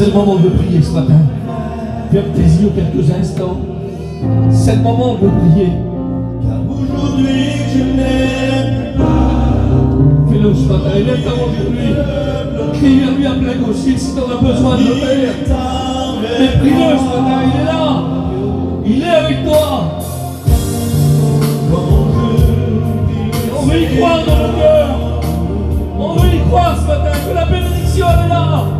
C'est le moment de prier ce matin. Ferme tes yeux quelques instants. C'est le moment de prier. Car aujourd'hui je n'aime pas. Fais-le ce matin. Il est temps aujourd'hui. Crie à lui à plein aussi si en as besoin de le faire. Mais prie-le ce matin. Il est là. Il est avec toi. On veut y croire dans le cœur. On veut y croire ce matin que la bénédiction est là.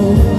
more.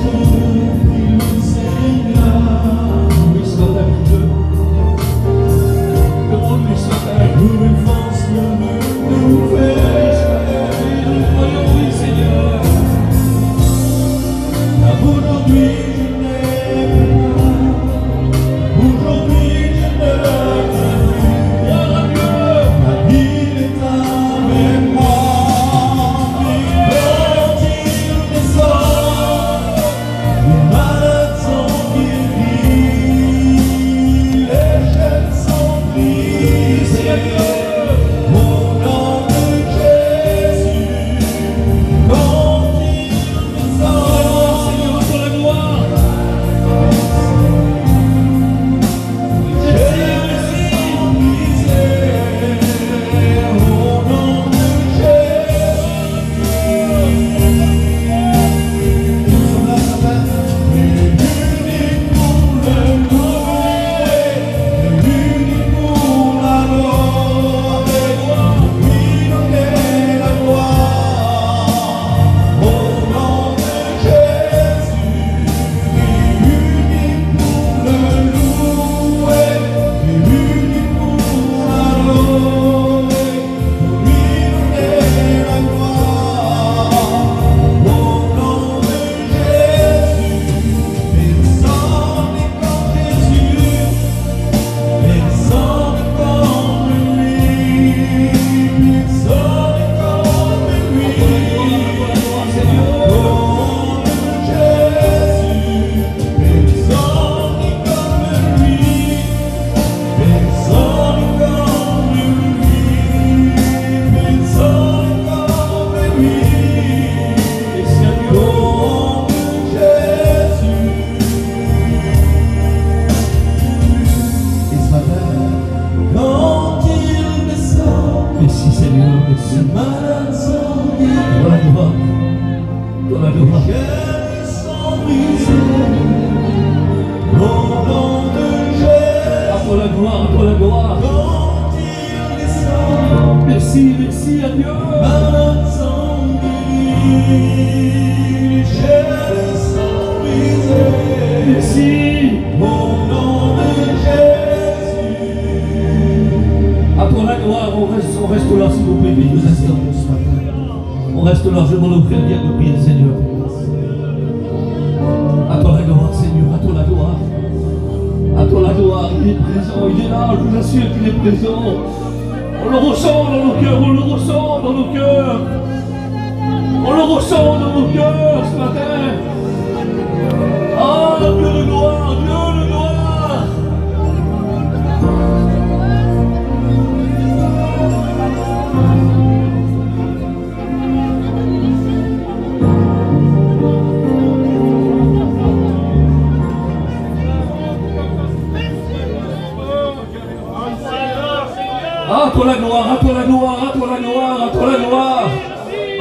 Ah, pour la gloire, ah, pour la gloire, ah, pour la gloire, ah, pour la gloire.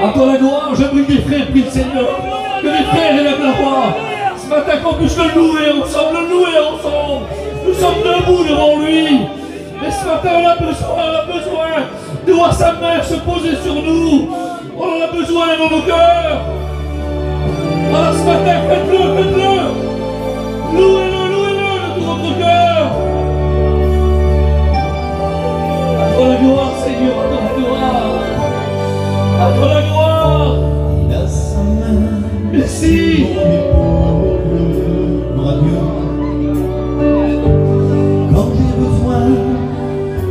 Ah, pour la gloire, je des frères, prie le Seigneur. Que les frères élèvent la voix. Ce matin qu'on puisse le louer ensemble, le louer ensemble. Nous sommes debout devant lui. Et ce matin, on a besoin, on a besoin de voir sa main se poser sur nous. On en a besoin dans nos cœurs. Alors ce matin, faites-le, faites-le. Louez-le. Toi la gloire, Seigneur, à toi la gloire. À toi la gloire. Il a sa main Merci.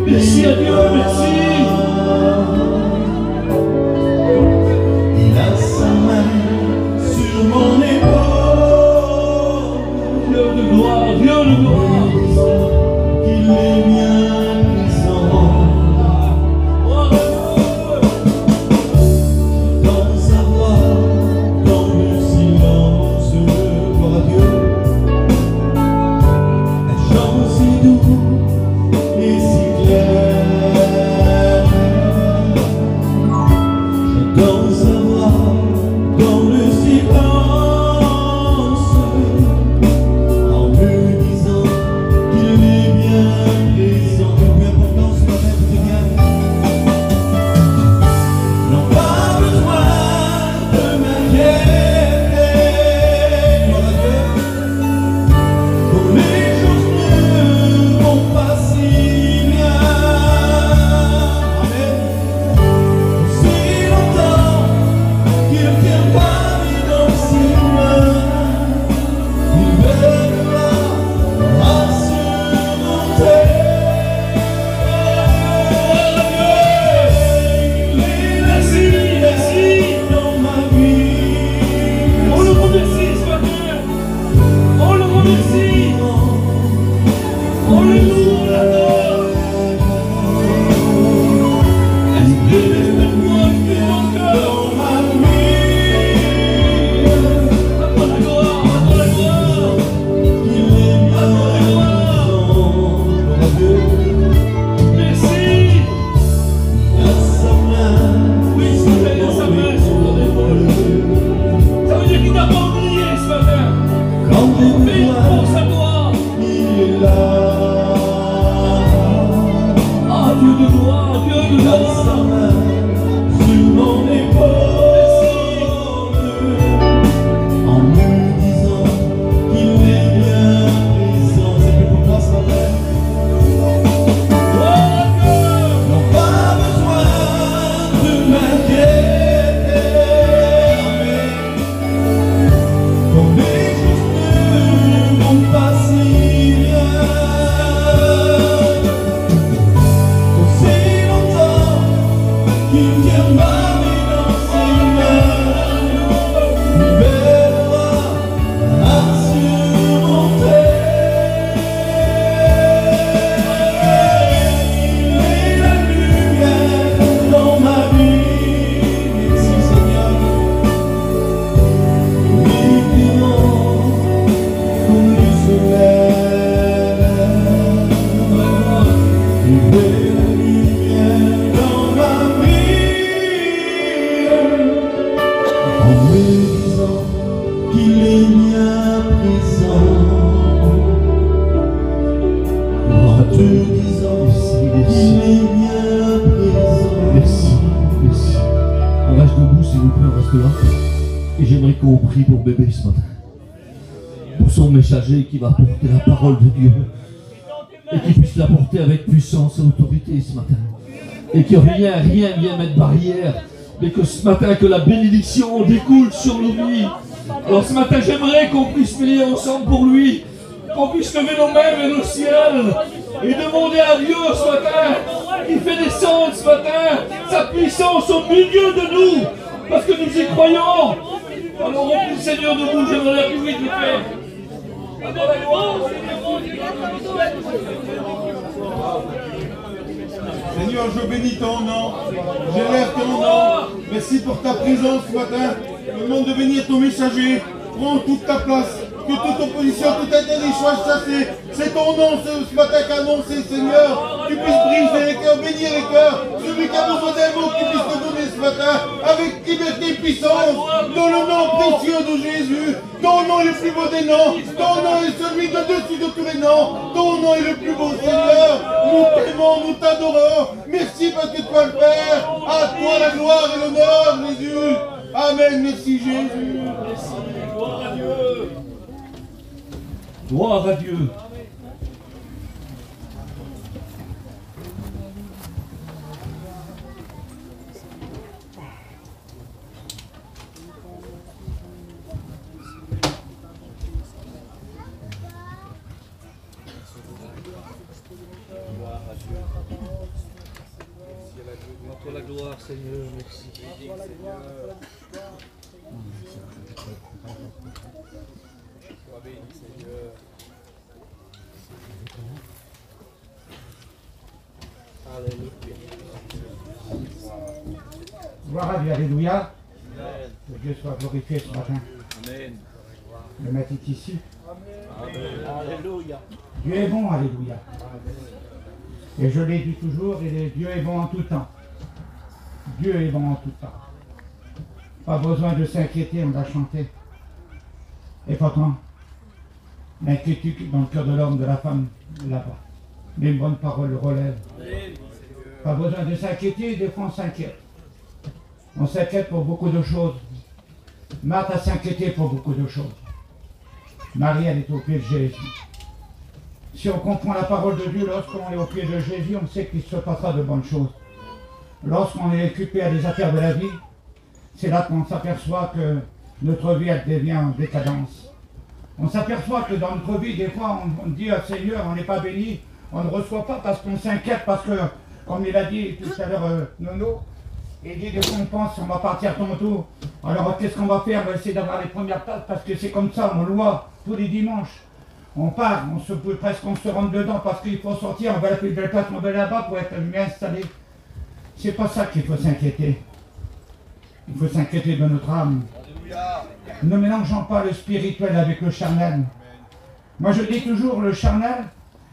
Merci à Dieu, merci. Qu'il que rien, rien vienne mettre barrière. Mais que ce matin, que la bénédiction découle sur nos vies. Alors ce matin, j'aimerais qu'on puisse prier ensemble pour lui. Qu'on puisse lever nos mains vers le ciel. Et demander à Dieu ce matin, qui fait descendre ce matin sa puissance au milieu de nous. Parce que nous y croyons. Alors remplis le Seigneur de vous, j'aimerais plus vite le faire. Toi la gloire. Seigneur, je bénis ton nom. J'élève ton nom. Merci pour ta présence ce matin. Je demande de bénir ton messager. Prends toute ta place. Que toute opposition, tout interdit soit chassé. C'est ton nom ce, matin qu'a annoncé, Seigneur. Tu puisses briser les cœurs, bénir les cœurs. Celui qui a besoin d'un mot, qui puisse te donner ce matin. Avec liberté et puissance. Dans le nom précieux de Jésus. Ton nom est le plus beau des noms. Ton nom est celui de dessus de tous les noms. Ton nom est le plus beau, Seigneur. Nous t'aimons, nous t'adorons. Merci parce que toi le Père. À toi la gloire et l'honneur, Jésus. Amen. Merci, Jésus. Merci, gloire à Dieu. Gloire à Dieu. Seigneur, merci. Sois béni, Seigneur. Alléluia. Gloire à Dieu, Alléluia. Que Dieu soit glorifié ce matin. Amen. Le maître est ici. Alléluia. Dieu est bon, Alléluia. Et je l'ai dit toujours, il est- Dieu est bon en tout temps. Dieu est bon en tout temps. Pas besoin de s'inquiéter, on l'a chanté. Et pourtant, l'inquiétude dans le cœur de l'homme, de la femme, là-bas. Mais une bonne parole le relève. Pas besoin de s'inquiéter, des fois on s'inquiète. On s'inquiète pour beaucoup de choses. Marthe a s'inquiété pour beaucoup de choses. Marie, elle est au pied de Jésus. Si on comprend la parole de Dieu, lorsqu'on est au pied de Jésus, on sait qu'il se passera de bonnes choses. Lorsqu'on est occupé à des affaires de la vie, c'est là qu'on s'aperçoit que notre vie, elle devient en décadence. On s'aperçoit que dans notre vie, des fois, on, on dit à Seigneur, on n'est pas béni, on ne reçoit pas parce qu'on s'inquiète, parce que, comme il a dit tout à l'heure euh, Nono, il dit des fois on va partir tantôt. Alors qu'est-ce qu'on va faire? On va essayer d'avoir les premières places parce que c'est comme ça, on le voit tous les dimanches. On part, on se peut presque on se rentre dedans parce qu'il faut sortir, on va la plus belle place, on va là-bas pour être mieux installé. C'est pas ça qu'il faut s'inquiéter. Il faut s'inquiéter de notre âme. Ne mélangeons pas le spirituel avec le charnel. Moi je dis toujours le charnel,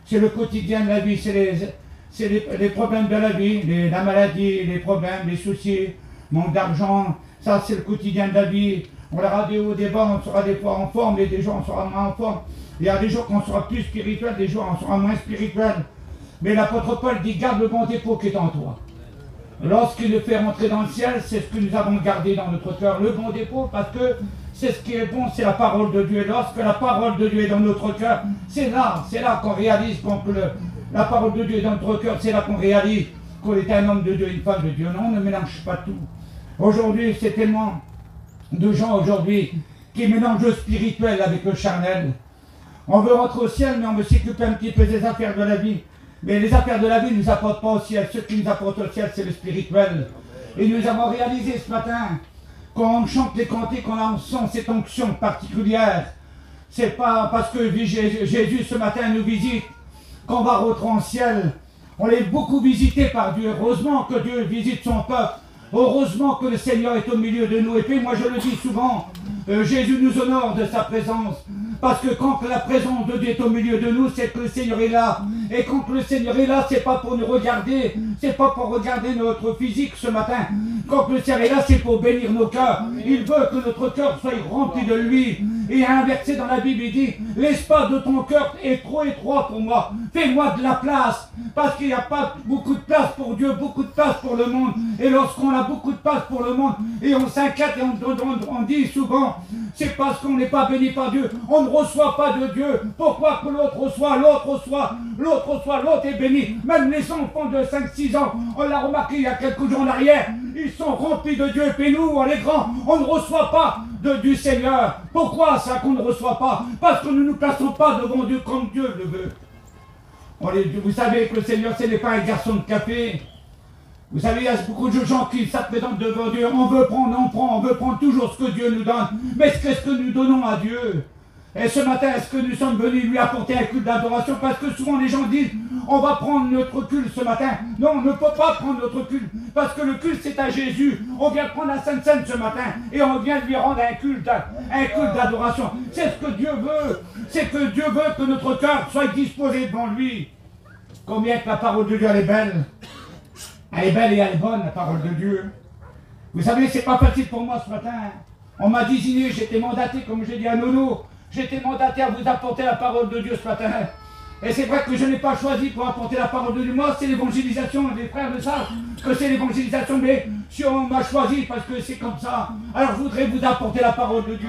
c'est le quotidien de la vie, c'est les, c'est les, problèmes de la vie, la maladie, les problèmes, les soucis, manque d'argent, ça c'est le quotidien de la vie. On la radio au débat, on sera des fois en forme, et des jours on sera moins en forme. Il y a des jours qu'on sera plus spirituel, des jours on sera moins spirituel. Mais l'apôtre Paul dit garde le bon dépôt qui est en toi. Lorsqu'il le fait rentrer dans le ciel, c'est ce que nous avons gardé dans notre cœur, le bon dépôt, parce que c'est ce qui est bon, c'est la parole de Dieu. Et lorsque la parole de Dieu est dans notre cœur, c'est là, c'est là qu'on réalise qu'on le- la parole de Dieu est dans notre cœur, c'est là qu'on réalise qu'on est un homme de Dieu, une femme de Dieu. Non, on ne mélange pas tout. Aujourd'hui, c'est tellement de gens aujourd'hui qui mélangent le spirituel avec le charnel. On veut rentrer au ciel, mais on veut s'occuper un petit peu des affaires de la vie. Mais les affaires de la vie ne nous apportent pas au ciel. Ce qui nous apporte au ciel, c'est le spirituel. Et nous avons réalisé ce matin, quand on chante les cantiques, on a sent cette onction particulière. C'est pas parce que Jésus, ce matin nous visite qu'on va rentrer en ciel. On est beaucoup visité par Dieu. Heureusement que Dieu visite son peuple. Heureusement que le Seigneur est au milieu de nous. Et puis moi je le dis souvent, euh, Jésus nous honore de sa présence. Parce que quand la présence de Dieu est au milieu de nous, c'est que le Seigneur est là. Et quand le Seigneur est là, c'est pas pour nous regarder, c'est pas pour regarder notre physique ce matin. Quand le Seigneur est là, c'est pour bénir nos cœurs. Il veut que notre cœur soit rempli de lui. Et un verset dans la Bible, il dit, l'espace de ton cœur est trop étroit pour moi. Fais-moi de la place. Parce qu'il n'y a pas beaucoup de place pour Dieu, beaucoup de place pour le monde. Et lorsqu'on a beaucoup de place pour le monde, et on s'inquiète et on, dit souvent, c'est parce qu'on n'est pas béni par Dieu. On ne reçoit pas de Dieu. Pourquoi que l'autre reçoit, l'autre reçoit, l'autre reçoit, l'autre est béni. Même les enfants de 5-6 ans, on l'a remarqué il y a quelques jours en arrière, ils sont remplis de Dieu. Et nous, on est grands, on ne reçoit pas du Seigneur. Pourquoi ça qu'on ne reçoit pas? Parce que nous ne nous plaçons pas devant Dieu comme Dieu le veut. Vous savez que le Seigneur, ce n'est pas un garçon de café. Vous savez, il y a beaucoup de gens qui s'apprésentent devant Dieu. On veut prendre, on prend, on veut prendre toujours ce que Dieu nous donne. Mais qu'est-ce que nous donnons à Dieu? Et ce matin, est-ce que nous sommes venus lui apporter un culte d'adoration? Parce que souvent les gens disent, on va prendre notre culte ce matin. Non, on ne peut pas prendre notre culte. Parce que le culte, c'est à Jésus. On vient prendre la Sainte Seine ce matin. Et on vient lui rendre un culte, un culte d'adoration. C'est ce que Dieu veut. C'est que Dieu veut que notre cœur soit disposé devant lui. Combien que la parole de Dieu, elle est belle. Elle est belle et elle est bonne, la parole de Dieu. Vous savez, c'est pas facile pour moi ce matin. On m'a désigné, j'étais mandaté, comme j'ai dit à Nono, j'étais mandaté à vous apporter la parole de Dieu ce matin. Et c'est vrai que je n'ai pas choisi pour apporter la parole de Dieu. Moi, c'est l'évangélisation. Les frères le savent que c'est l'évangélisation, mais si on m'a choisi parce que c'est comme ça, alors je voudrais vous apporter la parole de Dieu.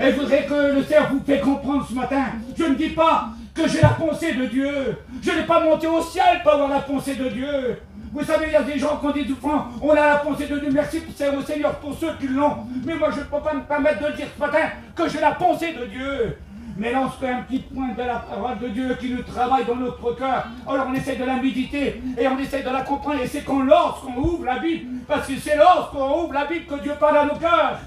Et je voudrais que le Seigneur vous fait comprendre ce matin. Je ne dis pas que j'ai la pensée de Dieu. Je n'ai pas monté au ciel pour avoir la pensée de Dieu. Vous savez, il y a des gens qui ont dit tout franc, on a la pensée de Dieu, merci au Seigneur pour ceux qui l'ont. Mais moi, je ne peux pas me permettre de dire ce matin que j'ai la pensée de Dieu. Mais lorsqu'il y a un petit point de la parole de Dieu qui nous travaille dans notre cœur, alors on essaie de la méditer et on essaie de la comprendre. Et c'est quand lorsqu'on ouvre la Bible, parce que c'est lorsqu'on ouvre la Bible que Dieu parle à nos cœurs.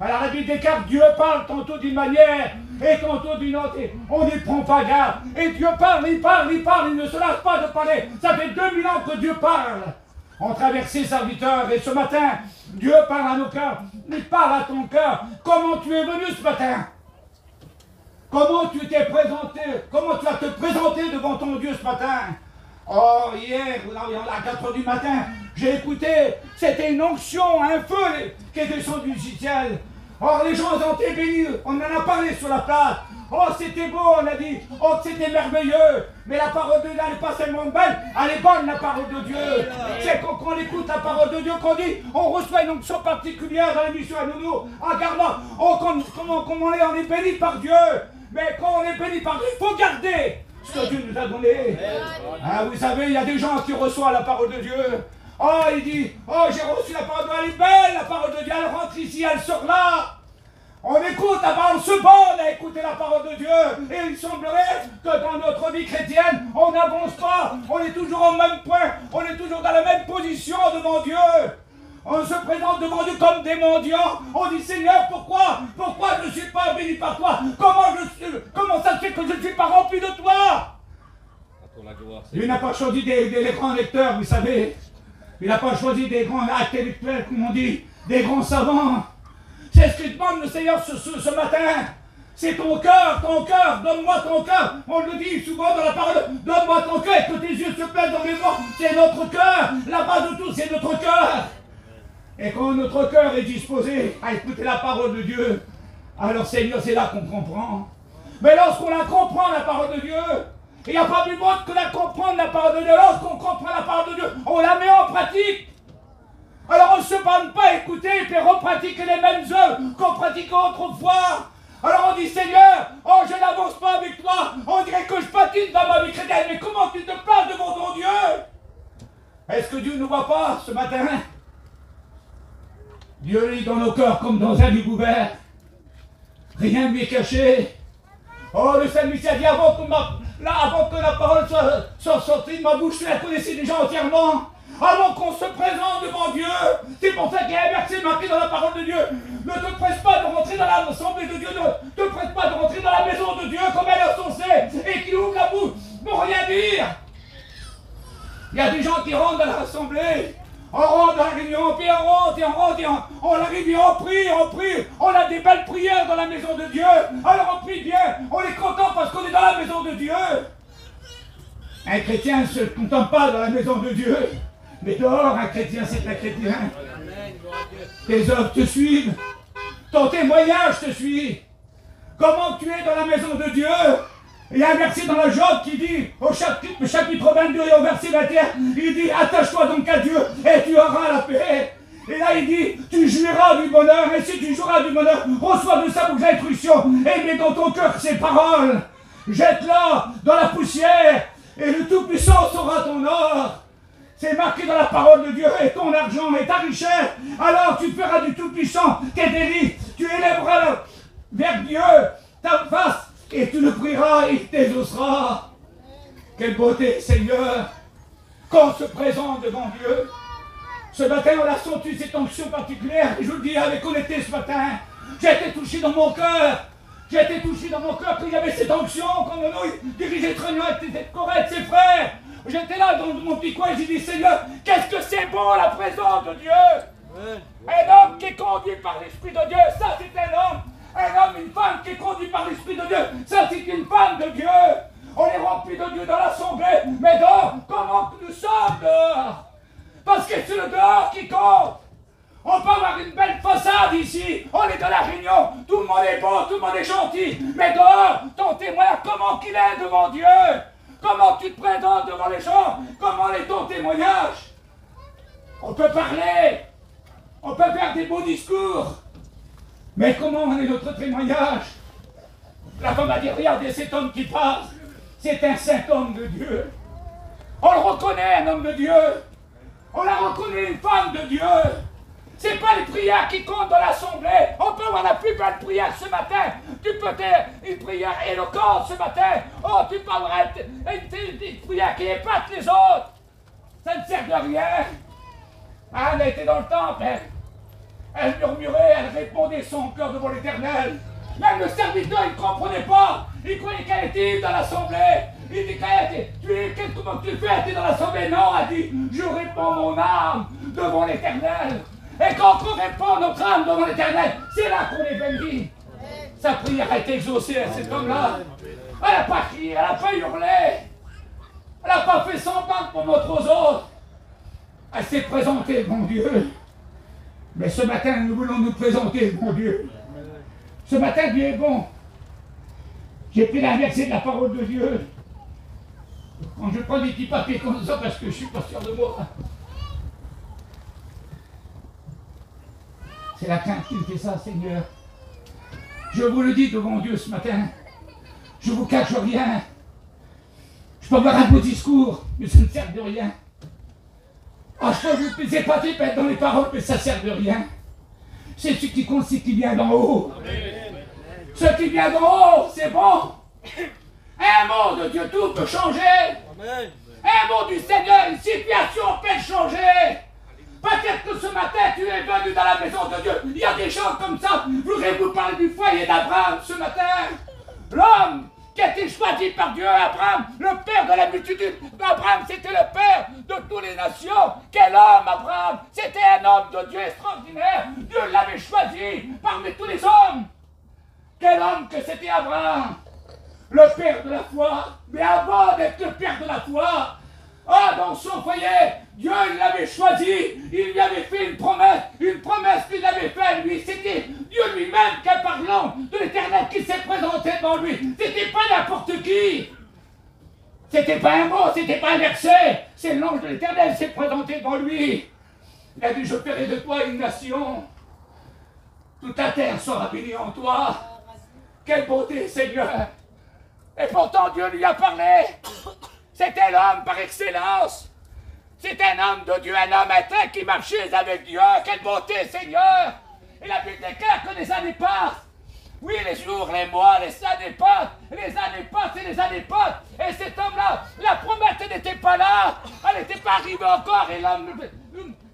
Alors la Bible déclare Dieu parle tantôt d'une manière et tantôt d'une autre. On n'y prend pas garde. Et Dieu parle, il parle, il parle, il ne se lasse pas de parler. Ça fait 2000 ans que Dieu parle. On traverse ses serviteurs et ce matin, Dieu parle à nos cœurs. Il parle à ton cœur. Comment tu es venu ce matin? Comment tu t'es présenté? Comment tu vas te présenter devant ton Dieu ce matin? Oh, hier, à 4 h du matin, j'ai écouté, c'était une onction, un feu qui est descendu du ciel. Or, les gens ont été bénis, on en a parlé sur la place. Oh, c'était beau, on a dit. Oh, c'était merveilleux. Mais la parole de Dieu, n'est pas seulement belle, elle est bonne, la parole de Dieu. C'est quand on écoute la parole de Dieu qu'on dit, on reçoit une onction particulière dans l'émission à Nounou, en gardant, oh, comment, comment on est, on est béni par Dieu. Mais quand on est béni par Dieu, il faut garder ce que Dieu nous a donné. Ah, vous savez, il y a des gens qui reçoivent la parole de Dieu. Oh, il dit, oh, j'ai reçu la parole de Dieu, elle est belle, la parole de Dieu, elle rentre ici, elle sort là. On écoute, on se borne à écouter la parole de Dieu. Et il semblerait que dans notre vie chrétienne, on n'avance pas. On est toujours au même point. On est toujours dans la même position devant Dieu. On se présente devant Dieu comme des mendiants. On dit Seigneur, pourquoi? Pourquoi je ne suis pas béni par toi? Comment, je, comment ça se fait que je ne suis pas rempli de toi? Il n'a pas choisi des, grands lecteurs, vous savez. Il n'a pas choisi des grands intellectuels, comme on dit, des grands savants. C'est ce que demande le Seigneur ce, matin. C'est ton cœur, ton cœur, donne-moi ton cœur. On le dit souvent dans la parole, donne-moi ton cœur et que tes yeux se plaisent dans les morts. C'est notre cœur. La base de tout, c'est notre cœur. Et quand notre cœur est disposé à écouter la parole de Dieu, alors Seigneur, c'est là qu'on comprend. Mais lorsqu'on la comprend, la parole de Dieu, il n'y a pas plus monde que la comprendre, la parole de Dieu. Lorsqu'on comprend la parole de Dieu, on la met en pratique. Alors on ne se bande pas à écouter et puis repratiquer les mêmes œuvres qu'on pratiquait autrefois. Alors on dit Seigneur, oh je n'avance pas avec toi, on dirait que je patine dans ma vie chrétienne, mais comment tu te places devant ton Dieu? Est-ce que Dieu ne voit pas ce matin? Dieu lit dans nos cœurs comme dans un livre ouvert. Rien ne lui est caché. Oh, le Saint-Louis a dit avant que, là, avant que la parole soit, sortie de ma bouche, tu la connaissais déjà entièrement. Avant qu'on se présente devant Dieu. C'est pour ça qu'il y a un verset marqué dans la parole de Dieu. Ne te presse pas de rentrer dans l'assemblée de Dieu. Ne te presse pas de rentrer dans la maison de Dieu comme elle est censée et qui ouvre la bouche pour rien dire. Il y a des gens qui rentrent dans l'assemblée on rentre dans la réunion, puis on rentre et on rentre et on, arrive et on prie, on prie. On a des belles prières dans la maison de Dieu. Alors on prie bien. On est content parce qu'on est dans la maison de Dieu. Un chrétien ne se contente pas dans la maison de Dieu. Mais dehors, un chrétien, c'est un chrétien. Tes œuvres te suivent. Ton témoignage te suit. Comment tu es dans la maison de Dieu? Il y a un verset dans la Job qui dit, au chapitre, chapitre 22 et au verset 21, il dit, attache-toi donc à Dieu et tu auras la paix. Et là, il dit, tu jouiras du bonheur, et si tu joueras du bonheur, reçois de sa bouche l'instruction, et mets dans ton cœur ses paroles. Jette-la dans la poussière, et le Tout-Puissant sera ton or. C'est marqué dans la parole de Dieu, et ton argent et ta richesse. Alors tu feras du Tout-Puissant tes délits. Tu élèveras vers Dieu ta face et tu le prieras, il t'exaucera. Quelle beauté, Seigneur, quand on se présente devant Dieu. Ce matin, on a senti cette onction particulière, et je vous le dis avec honnêteté ce matin, j'ai été touché dans mon cœur. J'ai été touché dans mon cœur qu'il y avait cette onction, comme nous dirigeait très bien, était correct, ses frères. J'étais là dans mon petit coin et j'ai dit Seigneur, qu'est-ce que c'est bon la présence de Dieu Un homme qui est conduit par l'Esprit de Dieu, ça c'est un homme. Un homme, une femme qui est conduit par l'Esprit de Dieu, c'est une femme de Dieu. On est rempli de Dieu dans l'assemblée, mais dehors, comment nous sommes dehors? Parce que c'est le dehors qui compte. On peut avoir une belle façade ici. On est dans la réunion. Tout le monde est beau, tout le monde est gentil. Mais dehors, ton témoin, comment qu'il est devant Dieu? Comment tu te présentes devant les gens? Comment est ton témoignage? On peut parler. On peut faire des beaux discours. Mais comment est notre témoignage? La femme a dit, regardez cet homme qui passe. C'est un saint homme de Dieu. On le reconnaît, un homme de Dieu. On la reconnaît, une femme de Dieu. C'est pas les prières qui comptent dans l'assemblée. On peut avoir la plus belle prière ce matin. Tu peux faire une prière éloquente ce matin. Oh, tu parleras une, prière qui épate les autres. Ça ne sert de rien. Anne était dans le temple. Elle, murmurait, elle répondait son cœur devant l'éternel. Même le serviteur, il ne comprenait pas. Il croyait qu'elle était dans l'assemblée. Il dit qu'elle était. Tu es, comment tu fais? Tu es dans l'assemblée? Non, elle dit Je réponds mon âme devant l'éternel. Et quand on répond notre âme devant l'éternel, c'est là qu'on est béni. Sa prière a été exaucée à cet homme-là. Elle n'a pas crié, elle n'a pas hurlé. Elle n'a pas fait semblant pour montrer aux. Elle s'est présentée, mon Dieu. Mais ce matin, nous voulons nous présenter, mon Dieu. Ce matin, Dieu est bon. J'ai pris la de la parole de Dieu. Quand je prends des petits papiers comme ça, parce que je ne suis pas sûr de moi. C'est la crainte qui me fait ça, Seigneur. Je vous le dis devant Dieu ce matin. Je ne vous cache rien. Je peux avoir un beau discours, mais ça ne sert de rien. Ah, je peux vous épater peut-être dans les paroles, mais ça sert de rien. C'est ce qui compte, c'est qui vient d'en haut. Ce qui vient d'en haut, c'est bon. Un mot de Dieu, tout peut changer. Un mot du Seigneur, une situation peut changer. Peut-être que ce matin, tu es venu dans la maison de Dieu. Il y a des gens comme ça. Voudrez-vous parler du foyer d'Abraham ce matin? L'homme été choisi par Dieu, Abraham, le père de la multitude? Abraham, c'était le père de toutes les nations. Quel homme, Abraham? C'était un homme de Dieu extraordinaire. Dieu l'avait choisi parmi tous les hommes. Quel homme que c'était Abraham? Le père de la foi. Mais avant d'être le père de la foi, ah, dans son foyer, Dieu l'avait choisi, il lui avait fait une promesse, une promesse qu'il avait faite lui. C'était Dieu lui-même qui, parlant de l'éternel, qui s'est présenté devant lui. C'était pas n'importe qui. C'était pas un mot, c'était pas un verset. C'est l'ange de l'éternel qui s'est présenté devant lui. Il a dit Je ferai de toi une nation. Toute la terre sera bénie en toi. Quelle beauté, Seigneur. Et pourtant, Dieu lui a parlé. C'était l'homme par excellence. C'est un homme de Dieu, un homme intègre qui marchait avec Dieu. Quelle beauté, Seigneur! Et la Bible déclare que les années passent. Oui, les jours, les mois, les années passent, les années passent et les années passent. Et cet homme-là, la promesse n'était pas là. Elle n'était pas arrivée encore. Et l'homme,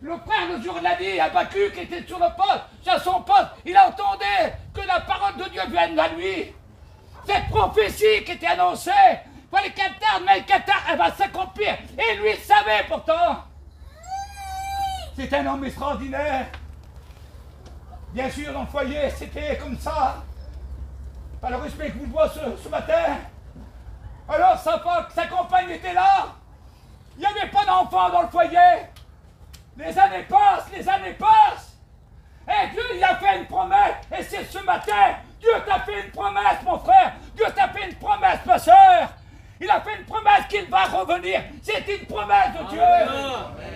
le, frère, le jour de la nuit, Abacu, qui était sur le poste, sur son poste, il entendait que la parole de Dieu vienne à lui. Cette prophétie qui était annoncée, fallait qu'elle tarde, mais qu'elle tarde, elle va s'accomplir. Et lui savait pourtant. C'est un homme extraordinaire. Bien sûr, dans le foyer, c'était comme ça. Pas le respect que vous dois ce, ce matin. Alors sa sa compagne était là. Il n'y avait pas d'enfant dans le foyer. Les années passent, les années passent. Et Dieu lui a fait une promesse. Et c'est ce matin, Dieu t'a fait une promesse, mon frère. Dieu t'a fait une promesse, ma soeur. Il a fait une promesse qu'il va revenir. C'est une promesse de Dieu.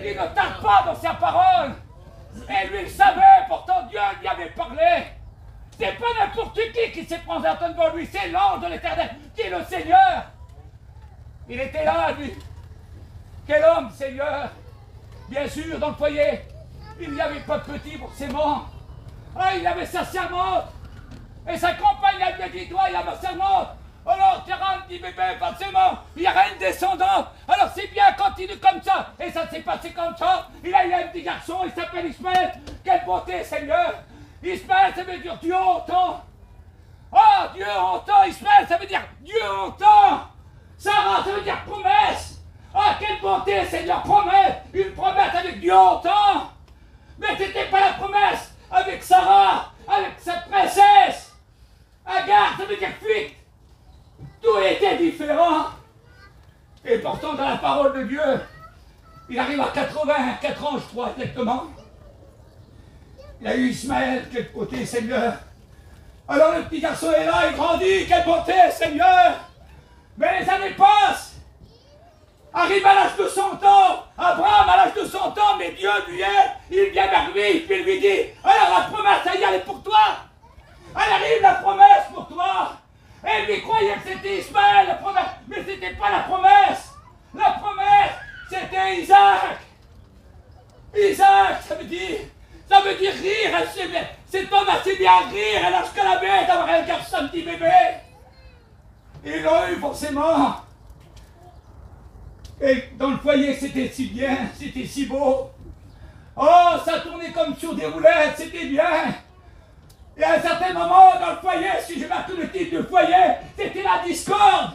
Il ne tarde pas dans sa parole. Et lui, il savait, pourtant Dieu lui avait parlé. C'est pas n'importe qui qui s'est présenté devant lui, c'est l'ange de l'éternel, qui est le Seigneur. Il était là, lui. Quel homme, Seigneur. Bien sûr, dans le foyer, il n'y avait pas de petit forcément. Ah, il avait sa servante. Et sa compagne, elle lui a dit, toi, il y a ma servante. Alors un petit bébé, forcément, il y aura une descendante. Alors c'est bien, continue comme ça. Et ça s'est passé comme ça. Il a eu un petit garçon, il s'appelle Ismaël. Quelle beauté, Seigneur. Ismaël, ça veut dire Dieu autant. Oh, Dieu entend Ismaël, ça veut dire Dieu entend. Sarah, ça veut dire promesse. Ah, quelle bonté, Seigneur, promesse. Une promesse avec Dieu entend. Mais c'était pas la promesse avec Sarah, avec cette princesse. Agar, ça veut dire fuite. Tout était différent. Et pourtant, dans la parole de Dieu, il arrive à 84 ans, je crois exactement. Il a eu Ismaël, quel côté, Seigneur. Alors le petit garçon est là, il grandit, quelle bonté, Seigneur. Mais les années passent. Arrive à l'âge de 100 ans, Abraham à l'âge de 100 ans, mais Dieu lui est, il vient vers lui, il lui dit, alors la promesse, elle est pour toi. Elle arrive la promesse pour toi. Et lui croyait que c'était Ismaël, la promesse, mais c'était pas la promesse. La promesse, c'était Isaac. Isaac, ça veut dire, ça veut dire rire. Cet homme a si bien rire, jusqu'à la bête d'avoir un garçon, petit bébé. Ils l'ont eu forcément. Et dans le foyer, c'était si bien, c'était si beau. Oh, ça tournait comme sur des roulettes, c'était bien. Et à un certain moment, dans le foyer, si je marque le titre de foyer, c'était la discorde.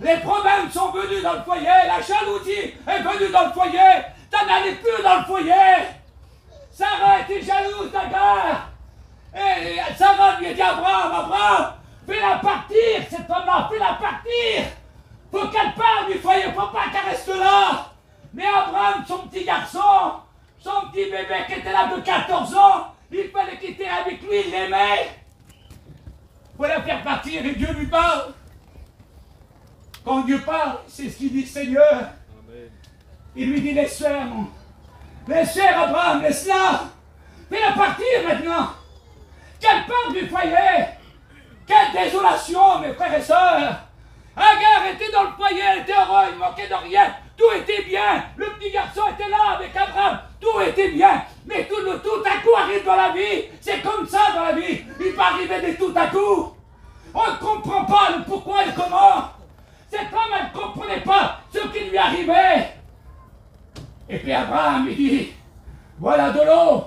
Les problèmes sont venus dans le foyer, la jalousie est venue dans le foyer, t'en allais plus dans le foyer. Sarah était jalouse d'Agar. Et Sarah lui a dit Abraham, Abraham, fais-la partir, cette femme-là, fais-la partir. Faut qu'elle parte du foyer, faut pas qu'elle reste là. Mais Abraham, son petit garçon, son petit bébé qui était là de 14 ans, il fallait quitter avec lui, il l'aimait. Faut la faire partir et Dieu lui parle. Quand Dieu parle, c'est ce qu'il dit, Seigneur. Amen. Il lui dit, laisse faire, mon. Laisse faire, Abraham, laisse-la. Fais-la partir maintenant. Qu'elle parte du foyer. Quelle désolation, mes frères et sœurs. Agar était dans le foyer, elle était heureux, il manquait de rien. Tout était bien. Le petit garçon était là avec Abraham. Tout était bien. Mais tout, le tout à coup arrive dans la vie. C'est comme ça dans la vie. Il peut arriver des tout à coup. On ne comprend pas le pourquoi et le comment. Cette femme, elle ne comprenait pas ce qui lui arrivait. Et puis Abraham lui dit, voilà de l'eau.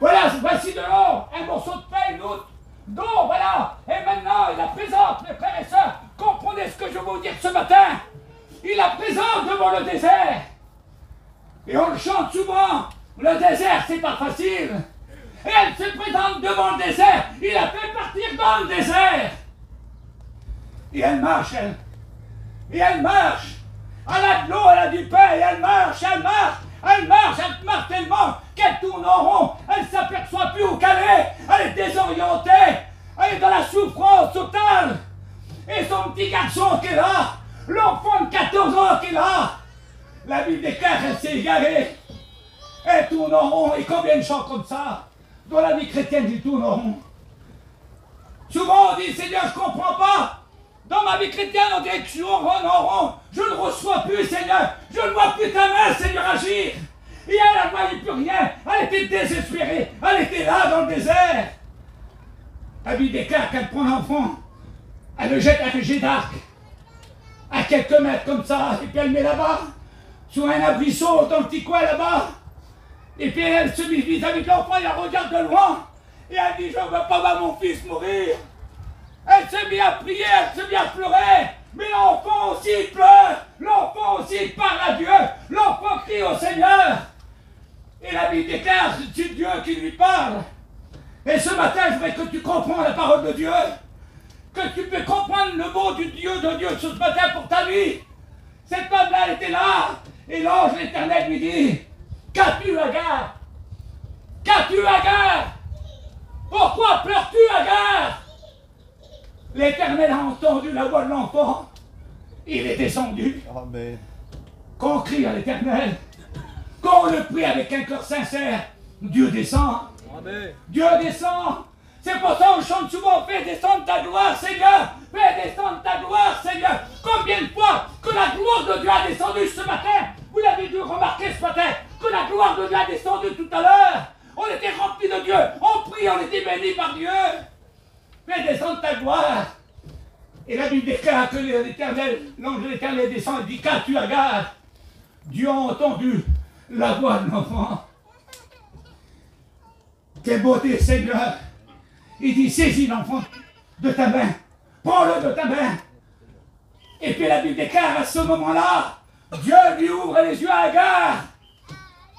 Voilà, voici de l'eau. Un morceau de pain, une autre d'eau, voilà. Et maintenant, il la présente, mes frères et sœurs. Comprenez ce que je veux vous dire ce matin. Il la présente devant le désert. Et on le chante souvent. Le désert, c'est pas facile. Et elle se présente devant le désert. Il a fait partir dans le désert. Et elle marche, elle. Et elle marche. Elle a de l'eau, elle a du pain, et elle marche, elle marche, elle marche, elle marche tellement qu'elle tourne en rond. Elle ne s'aperçoit plus où qu'elle est. Elle est désorientée. Elle est dans la souffrance totale. Et son petit garçon qui est là, l'enfant de 14 ans qui est là, la Bible déclare qu'elle s'est égarée. Elle tourne en rond. Et combien de gens comme ça Dans la vie chrétienne, ils tournent en rond. Souvent on dit, Seigneur, je ne comprends pas. Dans ma vie chrétienne, on dirait que je en rond. Je ne reçois plus, Seigneur. Je ne vois plus ta main, Seigneur, agir. Et elle ne voyait plus rien. Elle était désespérée. Elle était là, dans le désert. La Bible déclare qu'elle prend l'enfant. Elle le jette à un jet d'arc. À quelques mètres comme ça. Et puis elle met là-bas. Sous un abrisseau, dans le petit coin là-bas. Et puis elle se met vis-à-vis de l'enfant. Elle la regarde de loin. Et elle dit, je ne veux pas voir mon fils mourir. Elle s'est mise à prier, elle s'est mise à pleurer. Mais l'enfant aussi pleure. L'enfant aussi parle à Dieu. L'enfant crie au Seigneur. Et la Bible déclare, c'est Dieu qui lui parle. Et ce matin, je voudrais que tu comprends la parole de Dieu. Que tu peux comprendre le mot du Dieu de Dieu ce matin pour ta vie. Cette femme-là, était là. Et l'ange l'éternel lui dit, qu'as-tu, Agar Qu'as-tu, Agar Pourquoi pleures-tu, Agar L'Éternel a entendu la voix de l'enfant. Il est descendu. Amen. Quand on crie à l'Éternel, quand on le prie avec un cœur sincère, Dieu descend. Amen. Dieu descend. C'est pour ça qu'on chante souvent, fais descendre ta gloire, Seigneur. Fais descendre ta gloire, Seigneur. Combien de fois que la gloire de Dieu a descendu ce matin? Vous l'avez dû remarquer ce matin, que la gloire de Dieu a descendu tout à l'heure. On était remplis de Dieu. On prie, on était bénis par Dieu. Fais descendre ta gloire. Et la Bible déclare que l'éternel, l'ange de l'éternel descend et dit Qu'as-tu, Agar Dieu a entendu la voix de l'enfant. Quelle beauté, Seigneur. Il dit, saisis l'enfant de ta main. Prends-le de ta main. Et puis la Bible déclare à ce moment-là, Dieu lui ouvre les yeux à Agar.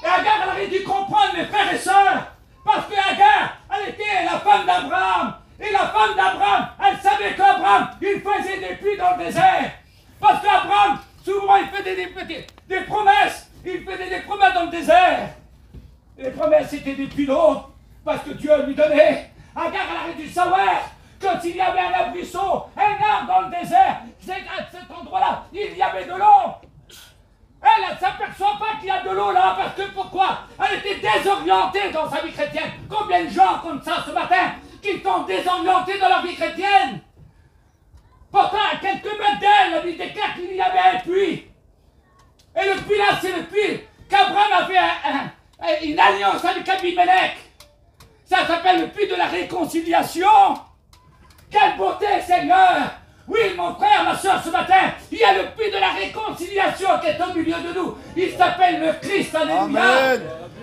Et Agar, elle aurait dû comprendre, mes frères et sœurs, parce que Agar, elle était la femme d'Abraham. Et la femme d'Abraham, elle savait qu'Abraham, il faisait des puits dans le désert. Parce qu'Abraham, souvent, il faisait des promesses. Il faisait des promesses dans le désert. Les promesses étaient des puits d'eau, parce que Dieu lui donnait. Agar, elle aurait dû savoir que s'il y avait un abrisseau, un arbre dans le désert, c'est à cet endroit-là, il y avait de l'eau. Elle ne s'aperçoit pas qu'il y a de l'eau là, parce que pourquoi? Elle était désorientée dans sa vie chrétienne. Combien de gens comme ça ce matin qui sont désorientés dans leur vie chrétienne? Pourtant, à quelques mètres d'elle, la déclare qu'il y avait un puits. Et le puits là, c'est le puits qu'Abraham avait un- un- une alliance avec Abimelech. Ça s'appelle le puits de la réconciliation. Quelle beauté, Seigneur Oui, mon frère, ma soeur, ce matin, il y a le puits de la réconciliation qui est au milieu de nous. Il s'appelle le Christ, Alléluia.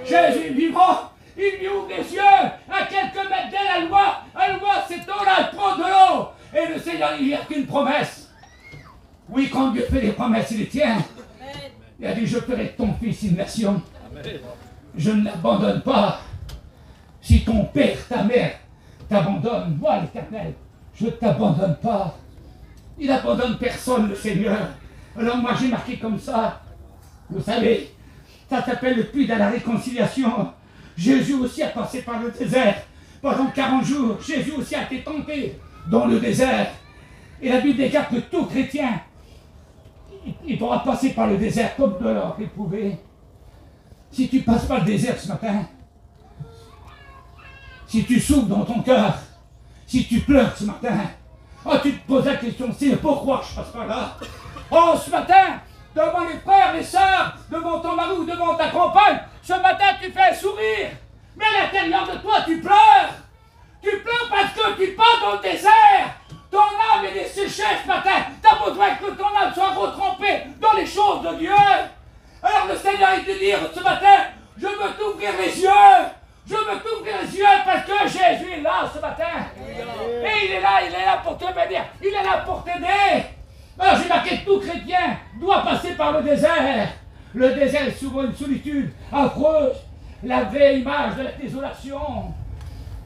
Jésus vivant. Il lui ouvre les yeux. À quelques mètres d'elle, elle voit, elle voit cette eau-là, elle prend de l'eau. Et le Seigneur, il n'y a qu'une promesse. Oui, quand Dieu fait des promesses, il les tient. Il a dit, je ferai de ton fils une nation. Je ne l'abandonne pas. Si ton père, ta mère t'abandonne, moi l'éternel, je ne t'abandonne pas. Il n'abandonne personne, le Seigneur. Alors moi j'ai marqué comme ça. Vous savez, ça s'appelle le puits de la réconciliation. Jésus aussi a passé par le désert. Pendant 40 jours, Jésus aussi a été tenté dans le désert. Et la Bible déclare que tout chrétien, il- il pourra passer par le désert comme de l'or éprouvé. Si tu passes par le désert ce matin, si tu souffres dans ton cœur, si tu pleures ce matin, oh, tu te poses la question, c'est pourquoi je passe par là Oh, ce matin, devant les frères, les sœurs, devant ton mari ou devant ta compagne, ce matin tu fais un sourire, mais à l'intérieur de toi tu pleures. Tu pleures parce que tu pars dans le désert. Ton âme est desséchée ce matin. Tu as besoin que ton âme soit retrempée dans les choses de Dieu. Alors le Seigneur, il te dit ce matin, je veux t'ouvrir les yeux. Je veux t'ouvrir les yeux parce que Jésus est là ce matin. Et il est là, il est là pour te bénir. Il est là pour t'aider. Alors j'ai marqué tout chrétien doit passer par le désert. Le désert est souvent une solitude affreuse. La vraie image de la désolation.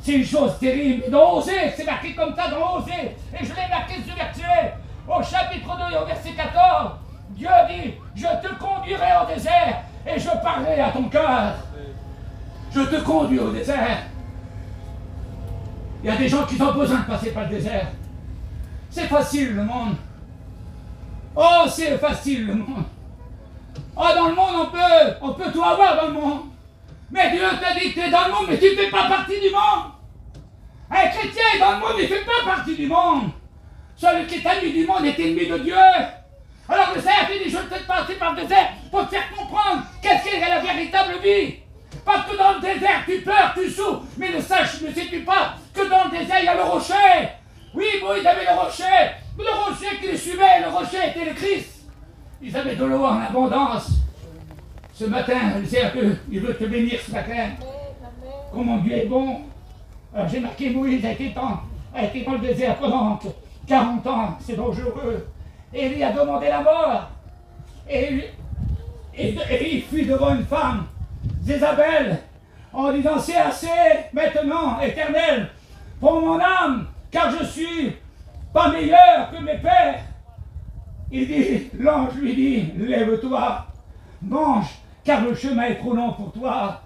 C'est une chose terrible. Dans Osée, c'est marqué comme ça dans Osée. Et je l'ai marqué ce verset. Au chapitre 2 et au verset 14, Dieu dit, je te conduirai au désert et je parlerai à ton cœur. Je te conduis au désert. Il y a des gens qui ont besoin de passer par le désert. C'est facile le monde. Oh, c'est facile le monde. Oh, dans le monde, on peut, tout avoir dans le monde. Mais Dieu t'a dit que tu es dans le monde, mais tu ne fais pas partie du monde. Un chrétien est dans le monde, il ne fait pas partie du monde. Celui qui est ami du monde est ennemi de Dieu. Alors le Seigneur dit, je te fais passer par le désert pour te faire comprendre qu'est-ce qu'est la véritable vie. Parce que dans le désert, tu pleures, tu souffres, mais ne sache, ne sais-tu pas que dans le désert, il y a le rocher? Oui, Moïse avait le rocher. Le rocher qui les suivait, le rocher était le Christ. Ils avaient de l'eau en abondance. Ce matin, le Seigneur, il veut te bénir ce matin. Comment Dieu est bon. Alors j'ai marqué Moïse a été, dans, a été dans le désert pendant 40 ans, c'est dangereux. Et il a demandé la mort. Et, et, et il fuit devant une femme, Zézabel, en disant C'est assez maintenant, éternel, pour mon âme, car je suis pas meilleur que mes pères. Il dit, l'ange lui dit Lève-toi, mange, car le chemin est trop long pour toi.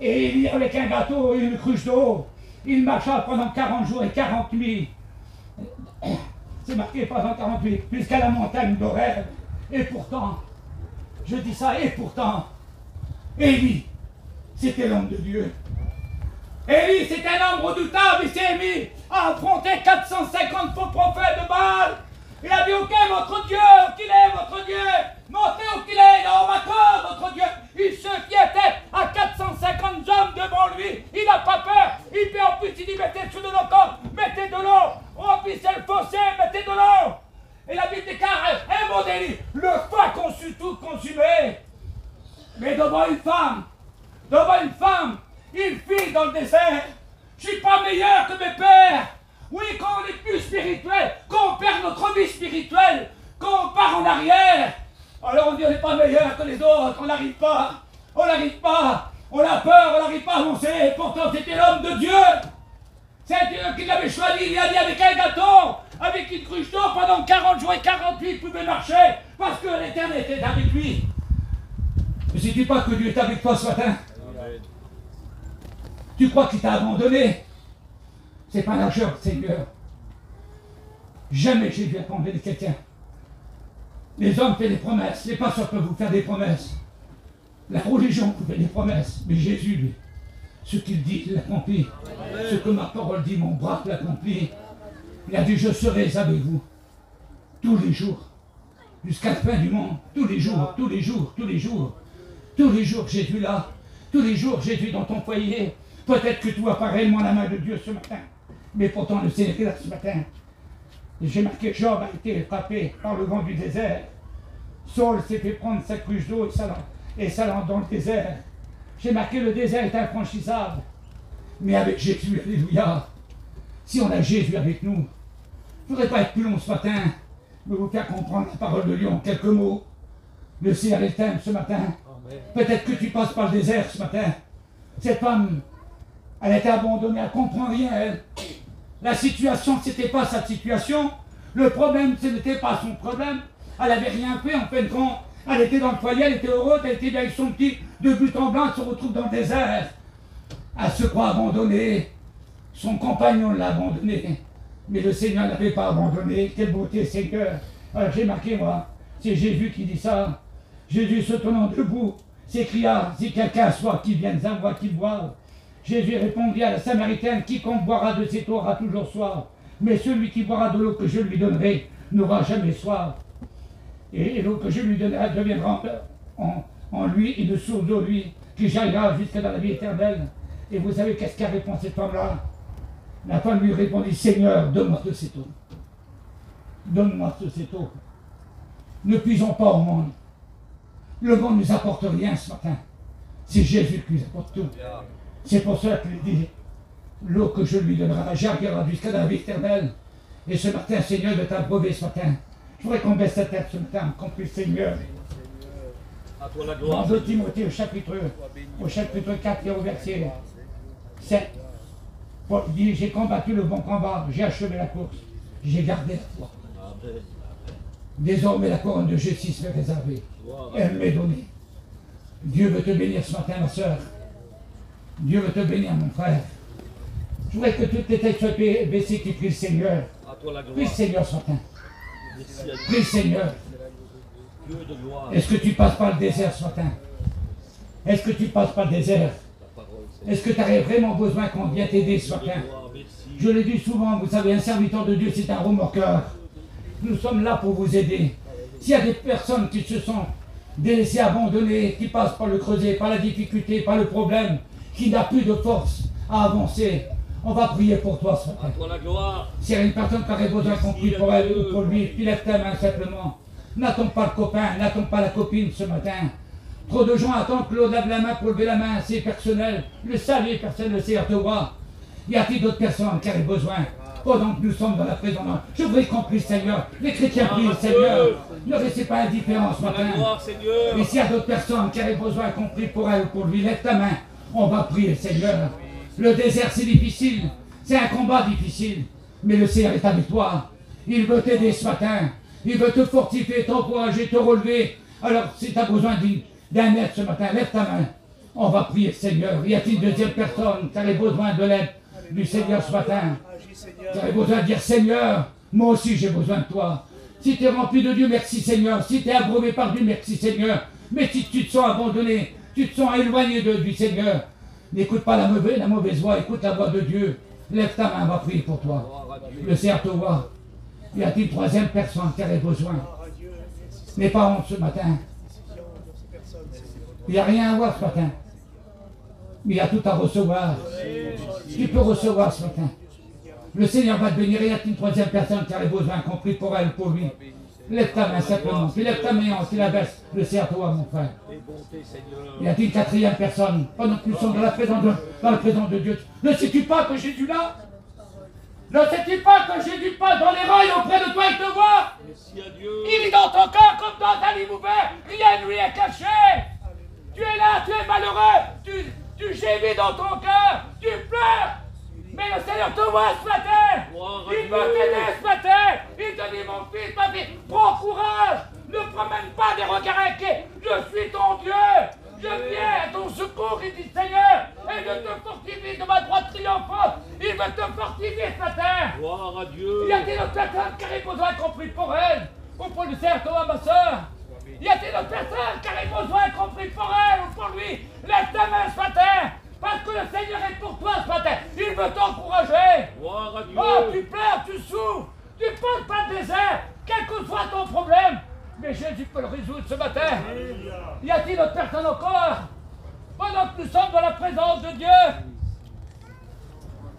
Et il y avec un gâteau et une cruche d'eau. Il marcha pendant 40 jours et 40 nuits. C'est marqué pendant 40 nuits, jusqu'à la montagne d'Horeb. Et pourtant, je dis ça, et pourtant, Élie, c'était l'homme de Dieu. Élie, c'est un homme redoutable, il s'est mis à affronter 450 faux prophètes de Baal. Il a dit, ok, votre Dieu, qu'il est, votre Dieu, montez où qu'il est, dans ma votre Dieu. Il se était à 450 hommes devant lui, il n'a pas peur. Il fait en plus, il dit, mettez sur de l'eau, corps, mettez de l'eau, remplissez le fossé, mettez de l'eau. Et la Bible déclare, un mot d'Élie, le feu conçu tout consumé. Mais devant une femme, devant une femme, il fit dans le désert Je suis pas meilleur que mes pères. Oui, quand on est plus spirituel, quand on perd notre vie spirituelle, quand on part en arrière, alors on dit on n'est pas meilleur que les autres, on n'arrive pas, on n'arrive pas, on a peur, on n'arrive pas à avancer. Pourtant, c'était l'homme de Dieu. C'est Dieu qui l'avait choisi, il a dit avec un gâteau, avec une cruche d'eau, pendant 40 jours et 48, il pouvait marcher, parce que l'éternel était avec lui. Ne sais-tu pas que Dieu est avec toi ce matin Tu crois qu'il t'a abandonné C'est pas l'argent, Seigneur. Jamais Jésus a abandonné quelqu'un. Les hommes font des promesses, les pasteurs peuvent vous faire des promesses. La religion fait des promesses, mais Jésus, lui, ce qu'il dit, il l'accomplit. Ce que ma parole dit, mon bras l'accomplit. Il a dit, je serai avec vous tous les jours, jusqu'à la fin du monde, tous les jours, tous les jours, tous les jours. Tous les jours, Jésus là. Tous les jours, Jésus dans ton foyer. Peut-être que tu pas réellement la main de Dieu ce matin. Mais pourtant, le Seigneur est là ce matin. J'ai marqué Job a été frappé par le vent du désert. Saul s'est fait prendre sa cruche d'eau et et ça dans le désert. J'ai marqué le désert est infranchissable. Mais avec Jésus, alléluia. Si on a Jésus avec nous, je ne voudrais pas être plus long ce matin, mais vous faire comprendre la parole de Dieu en quelques mots. Le Seigneur est ce matin. Peut-être que tu passes par le désert ce matin. Cette femme, elle été abandonnée, elle ne comprend rien. La situation, ce n'était pas sa situation. Le problème, ce n'était pas son problème. Elle n'avait rien fait, en fin de. Elle était dans le foyer, elle était heureuse, elle était bien avec son petit de but en blanc, elle se retrouve dans le désert. Elle se croit abandonnée. Son compagnon l'a abandonnée. Mais le Seigneur ne l'avait pas abandonnée. Quelle beauté, Seigneur. Alors j'ai marqué, moi, c'est Jésus qui dit ça. Jésus se tenant debout, s'écria, si quelqu'un soit qui vienne à moi, qu'il boive. Jésus répondit à la Samaritaine, quiconque boira de cette eau aura toujours soif. Mais celui qui boira de l'eau que je lui donnerai n'aura jamais soif. Et, l'eau que je lui donnerai deviendra en, en lui une source d'eau, lui, qui jaillira jusqu'à dans la vie éternelle. Et vous savez qu'est-ce qu'a répondu cette femme-là La femme lui répondit, Seigneur, donne-moi de cette eau. Donne-moi de cette eau. Ne puisons pas au monde. Le monde ne nous apporte rien ce matin. C'est Jésus qui nous apporte tout. C'est pour cela qu'il dit, l'eau que je lui donnerai, j'arrivera jusqu'à la vie éternelle. Et ce matin, Seigneur, de t'approuver ce matin. Je voudrais qu'on baisse sa tête ce matin, qu'on puisse, Seigneur. La Dans gloire. 2 Timothée au chapitre, au chapitre 4 et au verset 7. Paul dit, j'ai combattu le bon combat, j'ai achevé la course, j'ai gardé la foi. Désormais, la couronne de justice m'est réservée. Elle m'est donnée. Dieu veut te bénir ce matin, ma soeur. Dieu veut te bénir, mon frère. Je voudrais que toutes tes têtes soient baissées, qui prie le Seigneur. Prie le. Seigneur ce matin. Prie le Seigneur. Est-ce que tu passes par le désert ce matin? Est-ce que tu passes par le désert? Est-ce que tu as vraiment besoin qu'on vienne t'aider ce matin? Je l'ai dit souvent, vous savez, un serviteur de Dieu, c'est un remorqueur. Nous sommes là pour vous aider. S'il y a des personnes qui se sont délaissées, abandonnées, qui passent par le creuset, par la difficulté, par le problème, qui n'a plus de force à avancer, on va prier pour toi ce À matin. toi. S'il y a une personne qui aurait besoin qu'on prie pour elle ou pour lui, puis lève ta main simplement. N'attends pas le copain, n'attends pas la copine ce matin. Trop de gens attendent que l'autre lève la main pour lever la main, c'est personnel. Le salut est personnel, le Seigneur te voit. Y a-t-il d'autres personnes qui auraient besoin pendant que nous sommes dans la présence Je voudrais qu'on prie le Seigneur. Les chrétiens prient le Seigneur. Ne restez pas indifférents ce matin. Et s'il y a d'autres personnes qui auraient besoin qu'on prie pour elles ou pour lui, lève ta main. On va prier, Seigneur. Le désert, c'est difficile. C'est un combat difficile. Mais le Seigneur est avec toi. Il veut t'aider ce matin. Il veut te fortifier, t'encourager, te relever. Alors, si tu as besoin d'un aide ce matin, lève ta main. On va prier, Seigneur. Y a-t-il une deuxième personne qui aurait besoin de l'aide? Du Seigneur ce matin tu aurais besoin de dire Seigneur, moi aussi j'ai besoin de toi. Si tu es rempli de Dieu, merci Seigneur. Si tu es abreuvé par Dieu, merci Seigneur. Mais si tu te sens abandonné, tu te sens éloigné de, du Seigneur, n'écoute pas la mauvaise, mauvaise voix, écoute la voix de Dieu. Lève ta main, va prier pour toi. Le Seigneur te voit. Y a-t-il une troisième personne qui aurait besoin N'aie pas honte ce matin. Il n'y a rien à voir ce matin. Mais il y a tout à recevoir. Tu peux recevoir ce matin. Le Seigneur va te bénir. Il y a une troisième personne qui aurait besoin, compris pour elle, pour lui. Lève ta main simplement. Tu lèves ta main, tu la baisse. Le à toi, mon frère. Et Seigneur. Y a-t-il une quatrième personne que nous sommes dans la présence de, dans la présence de Dieu Ne sais-tu pas que Jésus là? Ne sais-tu pas que Jésus passe dans les et auprès de toi, il te voit? Il est dans ton cœur comme dans ta livre ouverte. Rien ne lui est caché. Tu es là, tu es malheureux. Tu gémis dans ton cœur. Tu pleures. Mais le Seigneur te voit ce matin. Il veut t'aider ce matin. Il te dit, mon fils, ma fille, prends courage. Ne promène pas des regards inquiets. Je suis ton Dieu. Je viens à ton secours, il dit Seigneur. Et je te fortifie de ma droite triomphante. Il veut te fortifier ce matin. Gloire à Dieu. Y a-t-il autre personne qui aurait besoin qu'on prie pour elle? Ou pour le toi, ma soeur Y a-t-il autre personne qui aurait besoin qu'on prie pour elle ou pour lui? Lève ta main ce matin Parce que le Seigneur est pour toi ce matin. Il veut t'encourager. Oh, tu pleures, tu souffres Tu portes pas de désert Quel que soit ton problème. Mais Jésus peut le résoudre ce matin. Y a-t-il autre personne encore? Pendant que nous sommes dans la présence de Dieu.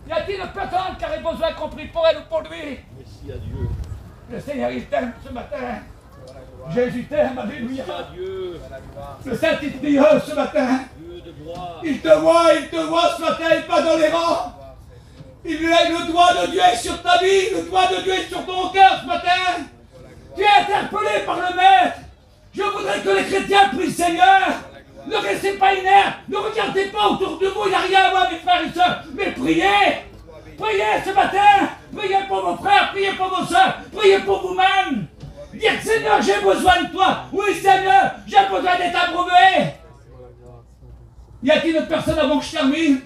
Y a-t-il autre personne qui aurait besoin qu'on prie pour elle ou pour lui? Merci à Dieu. le Seigneur, il t'aime ce matin. Jésus t'aime, alléluia. Le Saint-Esprit ce matin. Il te voit, il te voit ce matin, il pas dans les rangs. Il est le doigt de Dieu est sur ta vie, le doigt de Dieu est sur ton cœur ce matin. Tu es interpellé par le Maître. Je voudrais que les chrétiens prient le Seigneur. Ne restez pas inerte, ne regardez pas autour de vous, il n'y a rien à voir, mes frères et sœurs, mais priez. Priez ce matin, priez pour vos frères, priez pour vos sœurs, priez pour vous-même. Seigneur, j'ai besoin de toi. Oui Seigneur, j'ai besoin d'être approuvé. Y a-t-il une personne avant que je termine?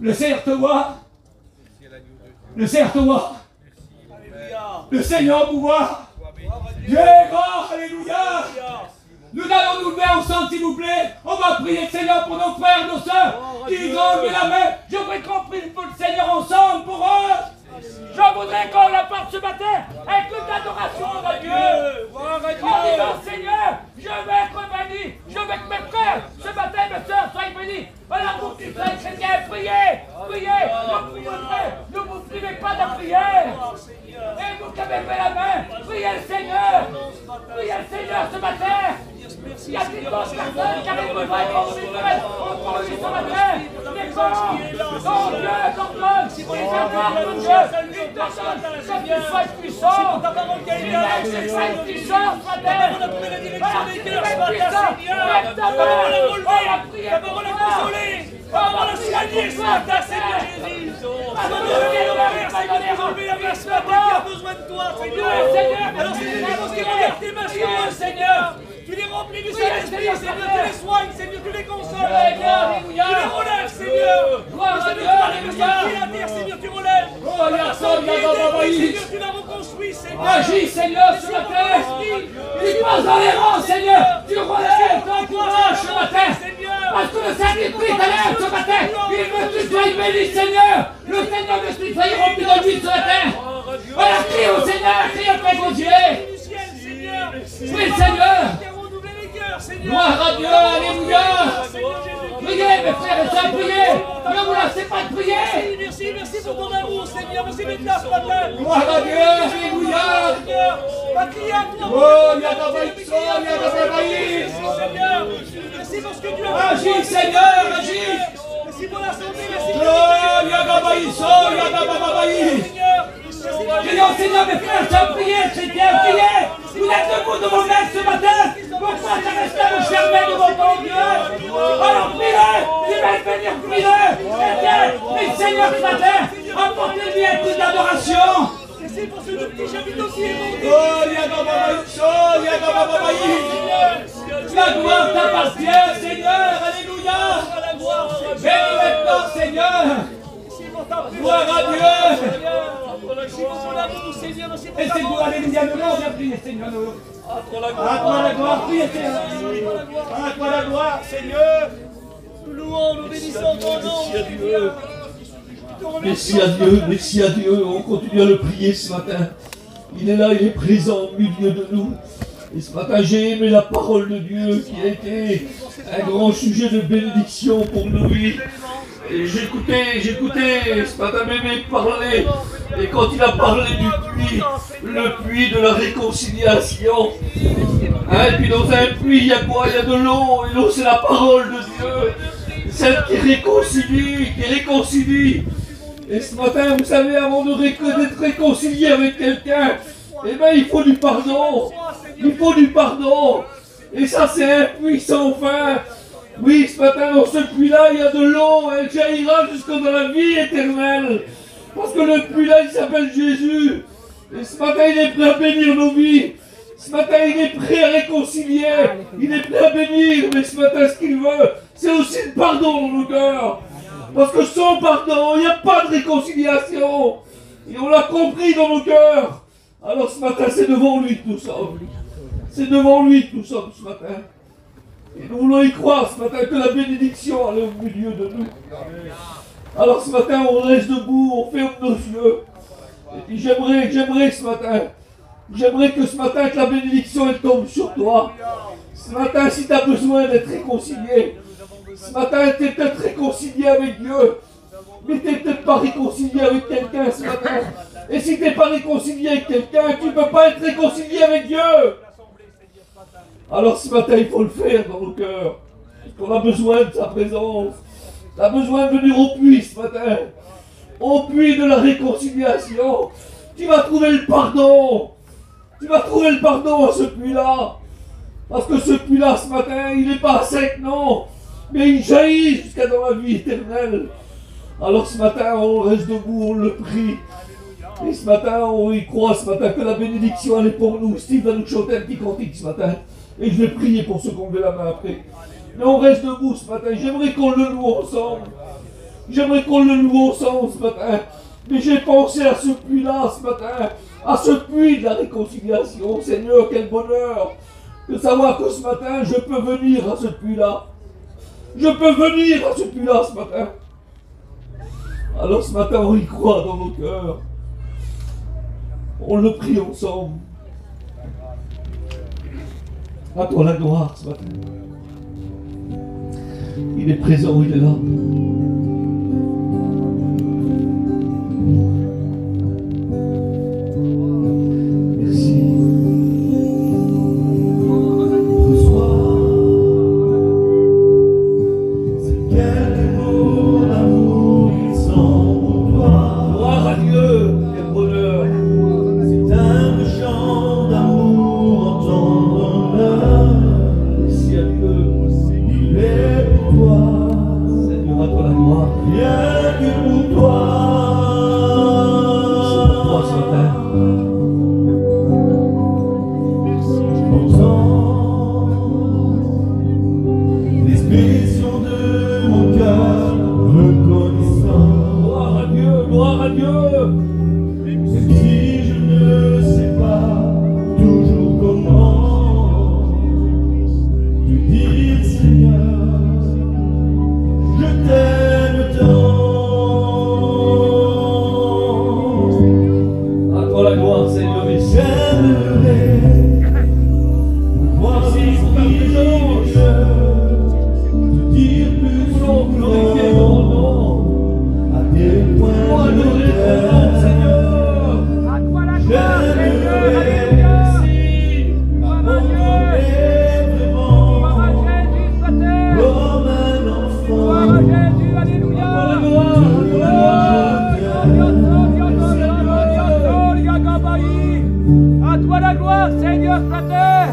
Le Seigneur te voit. Le Seigneur te voit. Le Seigneur vous voit. Dieu est grand, Alléluia. Nous allons nous lever ensemble, s'il vous plaît. On va prier le Seigneur pour nos frères, nos sœurs qui ont levé la main. Je voudrais qu'on prie pour le Seigneur ensemble pour eux. Je voudrais qu'on la porte ce matin avec toute l'adoration de Dieu. En disant, Seigneur, je vais être béni. Je veux que mes frères, ce matin, mes sœurs, soient bénis. Alors, vous qui soyez chrétiens, priez. Priez. Ne vous, privez- ne vous privez pas de prière. Et vous qui avez fait la main, priez le Seigneur. Priez le Seigneur ce matin. Il y a des d'autres personnes qui avaient besoin qu'on prie pour t'accorde ton Dieu, il t'ordonne que tu sois puissant. Si tu es puissant, ta. On va prier pour toi. On va prier pour toi, Seigneur Jésus. Parce que le Seigneur est pas donné à remplir la ce matin. besoin de toi, Seigneur. Seigneur, Alors, des qui Seigneur. Tu les remplis du Saint-Esprit, Seigneur. Tu les soignes, Seigneur. Tu les consoles, Seigneur. Tu les relèves, Seigneur. Seigneur, tu vas à terre, Seigneur. Tu relèves. Oh, il y a ça, il y a dans ma Seigneur, tu l'as reconstruit, Seigneur. Agis, Seigneur, ce matin. Tu passes dans les rangs, Seigneur. Tu relèves ton courage ce matin. Parce que le Saint-Esprit t'élève ce matin. Il veut que tu sois béni, Seigneur. Le Seigneur veut que tu sois rempli matin. Gloire à Dieu. Voilà, crie au Seigneur, crie auprès de Dieu. Oui, Seigneur. Fais renouveler les cœurs, Seigneur. Gloire à Dieu, Alléluia. Priez, mes frères et sœurs, priez. Ne vous lassez pas de prier. Merci, merci pour ton amour, Seigneur. Merci d'être là ce matin. Gloire à Dieu, Alléluia. Oh, il y a merci pour ce que tu as Agis, Seigneur, agis. Merci pour la santé, merci Oh, il y a. Seigneur. J'ai mes frères, j'ai prié, chrétiens, priez. Vous êtes debout devant ce matin. Dieu Alors prie-le, bénir, prie-le. Prie le Seigneur. Apportez-lui d'adoration. Merci pour ce petit chapitre aussi. Oh, oh. La gloire Seigneur, Alléluia. Bénis maintenant, Seigneur. Pour. Gloire à Dieu. Pour pour Et c'est bonté. Alléluia, nous l'on vient Seigneur. À toi la gloire, priez, Seigneur. À toi la gloire, Seigneur. Nous louons, nous bénissons ton nom, Merci à Dieu. Merci à Dieu, merci à Dieu. On continue à le prier ce matin. Il est là, il est présent au milieu de nous. Et ce matin, j'ai aimé la parole de Dieu qui a été un grand sujet de bénédiction pour nous. Et j'écoutais, j'écoutais ce matin bébé parler Et quand il a parlé du puits, le puits de la réconciliation, hein, et puis dans un puits, il y a quoi? Il y a de l'eau, et l'eau c'est la parole de Dieu, celle qui réconcilie, qui réconcilie. Et ce matin, vous savez, avant d'être réconcilié avec quelqu'un, eh bien, il faut du pardon. Il faut du pardon. Et ça, c'est un puits sans fin. Oui, ce matin, dans ce puits-là, il y a de l'eau. Elle jaillira jusqu'à dans la vie éternelle. Parce que le puits-là, il s'appelle Jésus. Et ce matin, il est prêt à bénir nos vies. Ce matin, il est prêt à réconcilier. Il est prêt à bénir. Mais ce matin, ce qu'il veut, c'est aussi le pardon dans nos cœurs. Parce que sans pardon, il n'y a pas de réconciliation. Et on l'a compris dans nos cœurs. Alors ce matin, c'est devant lui que nous sommes. C'est devant lui que nous sommes ce matin. Et nous voulons y croire ce matin que la bénédiction est au milieu de nous. Alors ce matin, on reste debout, on ferme nos yeux. Et puis j'aimerais, j'aimerais ce matin, j'aimerais que ce matin, que la bénédiction elle tombe sur toi. Ce matin, si tu as besoin d'être réconcilié, ce matin, tu es peut-être réconcilié avec Dieu, mais tu n'es peut-être pas réconcilié avec quelqu'un ce matin. Et si tu n'es pas réconcilié avec quelqu'un, tu ne peux pas être réconcilié avec Dieu. Alors ce matin, il faut le faire dans nos cœurs. Qu'on a besoin de sa présence. Tu as besoin de venir au puits ce matin. Au puits de la réconciliation. Tu vas trouver le pardon. Tu vas trouver le pardon à ce puits-là. Parce que ce puits-là, ce matin, il n'est pas sec, non mais il jaillit jusqu'à dans la vie éternelle. Alors ce matin, on reste debout, on le prie. Et ce matin, on y croit ce matin que la bénédiction, elle est pour nous. Steve va nous chanter un petit cantique ce matin. Et je vais prier pour ceux qui ont la main après. Mais on reste debout ce matin. J'aimerais qu'on le loue ensemble. J'aimerais qu'on le loue ensemble ce matin. Mais j'ai pensé à ce puits-là ce matin. À ce puits de la réconciliation. Seigneur, quel bonheur de savoir que ce matin, je peux venir à ce puits-là. Je peux venir à ce puits-là ce matin. Alors ce matin, on y croit dans nos cœurs. On le prie ensemble. À toi la gloire ce matin. Il est présent, il est là. gloire, Seigneur, ta.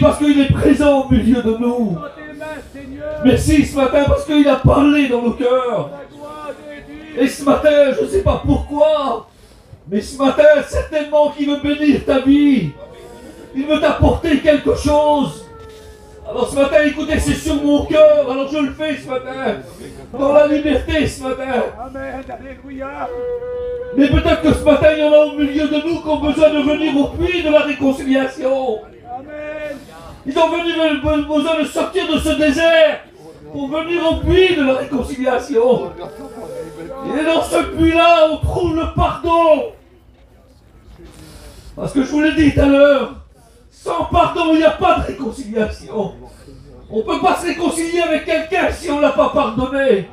Parce qu'il est présent au milieu de nous. Merci ce matin parce qu'il a parlé dans nos cœurs. Et ce matin, je ne sais pas pourquoi, mais ce matin, certainement qu'il veut bénir ta vie. Il veut t'apporter quelque chose. Alors ce matin, écoutez, c'est sur mon cœur. Alors je le fais ce matin. Dans la liberté ce matin. Mais peut-être que ce matin, il y en a au milieu de nous qui ont besoin de venir au puits de la réconciliation. Amen. Ils ont venu- besoin de sortir de ce désert pour venir au puits de la réconciliation. Et dans ce puits-là, on trouve le pardon. Parce que je vous l'ai dit tout à l'heure, sans pardon, il n'y a pas de réconciliation. On ne peut pas se réconcilier avec quelqu'un si on ne l'a pas pardonné.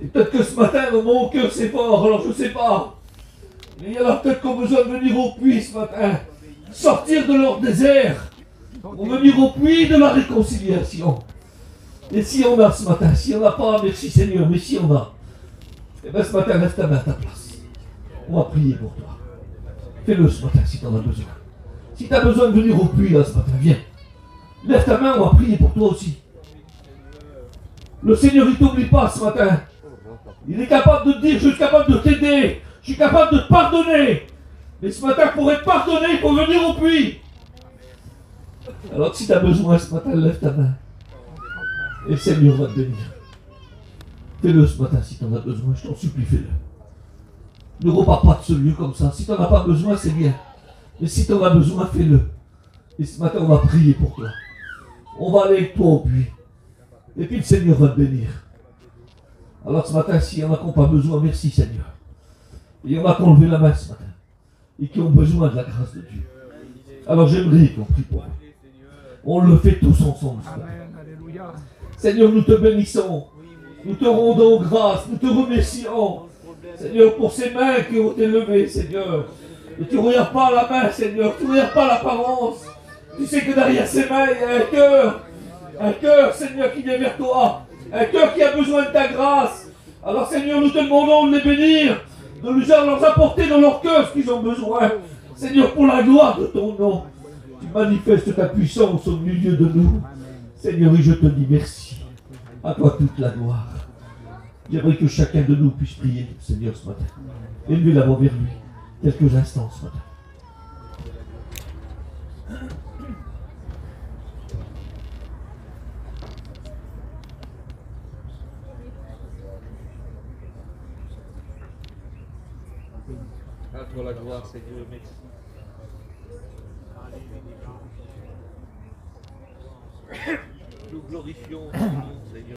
Et peut-être que ce matin, mon cœur, c'est fort, alors je ne sais pas. Mais il y en a peut-être qui ont besoin de venir au puits ce matin, sortir de leur désert, pour venir au puits de la réconciliation. Et si on a ce matin, si on n'a pas, merci Seigneur, mais si on a, eh bien ce matin, lève ta main à ta place. On va prier pour toi. Fais-le ce matin si tu en as besoin. Si tu as besoin de venir au puits là ce matin, viens. Lève ta main, on va prier pour toi aussi. Le Seigneur, il t'oublie pas ce matin. Il est capable de dire, je suis capable de t'aider, je suis capable de te pardonner. Mais ce matin, pour être pardonné, il faut venir au puits. Alors si tu as besoin ce matin, lève ta main. Et le Seigneur va te bénir. Fais-le ce matin si tu en as besoin, je t'en supplie, fais-le. Ne repars pas de ce lieu comme ça. Si tu n'en as pas besoin, c'est bien. Mais si tu en as besoin, fais-le. Et ce matin, on va prier pour toi. On va aller avec toi au puits. Et puis le Seigneur va te bénir. Alors ce matin, s'il y en a qui n'ont pas besoin, merci Seigneur. Il y en a qui ont levé la main ce matin et qui ont besoin de la grâce de Dieu. Alors j'aimerais qu'on prie pour eux. On le fait tous ensemble. Seigneur, nous te bénissons. Nous te rendons grâce. Nous te remercions. Seigneur, pour ces mains qui ont été levées, Seigneur. Et tu ne regardes pas la main, Seigneur. Tu ne regardes pas l'apparence. Tu sais que derrière ces mains, il y a un cœur. Un cœur, Seigneur, qui vient vers toi. Un cœur qui a besoin de ta grâce. Alors, Seigneur, nous te demandons de les bénir. De nous leur apporter dans leur cœur ce qu'ils ont besoin. Seigneur, pour la gloire de ton nom. Tu manifestes ta puissance au milieu de nous. Seigneur, et je te dis merci. À toi toute la gloire. J'aimerais que chacun de nous puisse prier, Seigneur, ce matin. Élever la voix vers lui. Quelques instants ce matin. Toi la gloire, Seigneur, merci. Nous glorifions Seigneur.